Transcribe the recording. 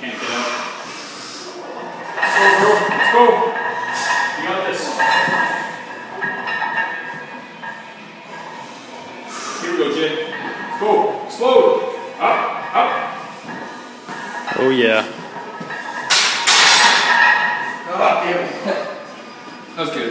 can't get out. Let's go, bro. Let's go. You got this. Here we go, Jay. Let's go. Explode. Up, up. Oh yeah. Oh, damn. That was good.